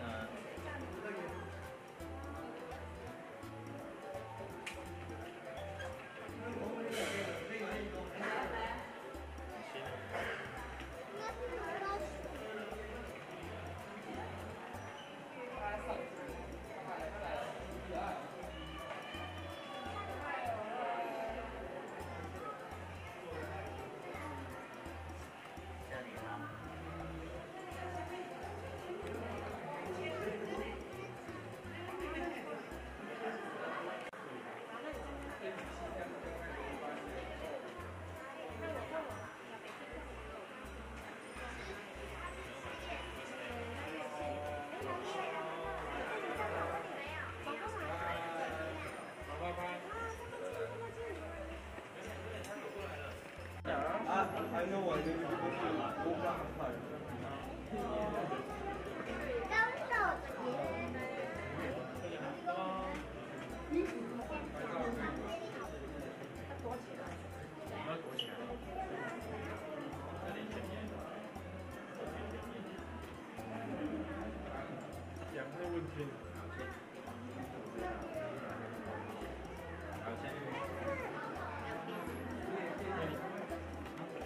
nga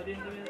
didn't do anything.